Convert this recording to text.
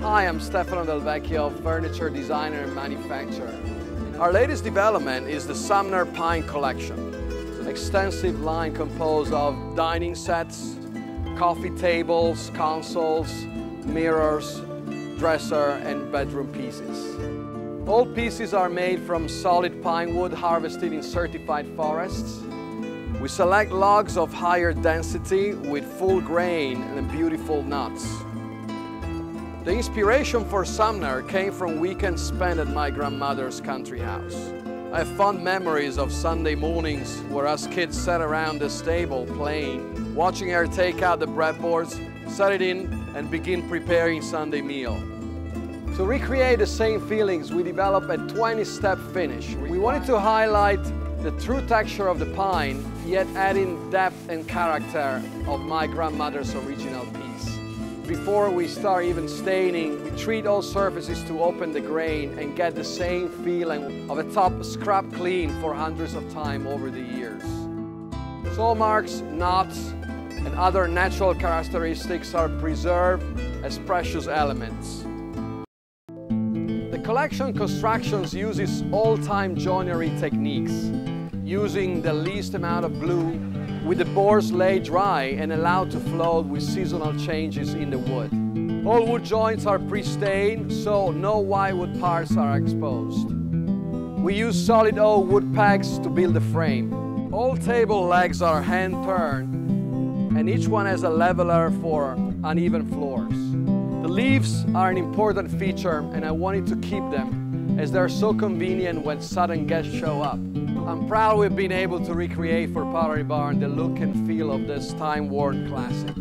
Hi, I'm Stefano Del Vecchio, furniture designer and manufacturer. Our latest development is the Sumner Pine Collection. It's an extensive line composed of dining sets, coffee tables, consoles, mirrors, dresser and bedroom pieces. All pieces are made from solid pine wood harvested in certified forests. We select logs of higher density with full grain and beautiful nuts. The inspiration for Sumner came from weekends spent at my grandmother's country house. I have fond memories of Sunday mornings where us kids sat around the stable playing, watching her take out the breadboards, set it in, and begin preparing Sunday meal. To recreate the same feelings, we developed a 20-step finish. We wanted to highlight the true texture of the pine, yet adding depth and character of my grandmother's original piece. Before we start even staining, we treat all surfaces to open the grain and get the same feeling of a top scrub clean for hundreds of time over the years. Saw marks, knots, and other natural characteristics are preserved as precious elements. The collection constructions uses all-time joinery techniques, using the least amount of glue with the boards laid dry and allowed to float with seasonal changes in the wood. All wood joints are pre-stained, so no whitewood parts are exposed. We use solid oak wood pegs to build the frame. All table legs are hand-turned, and each one has a leveler for uneven floors. The leaves are an important feature, and I wanted to keep them as they're so convenient when sudden guests show up. I'm proud we've been able to recreate for Pottery Barn the look and feel of this time-worn classic.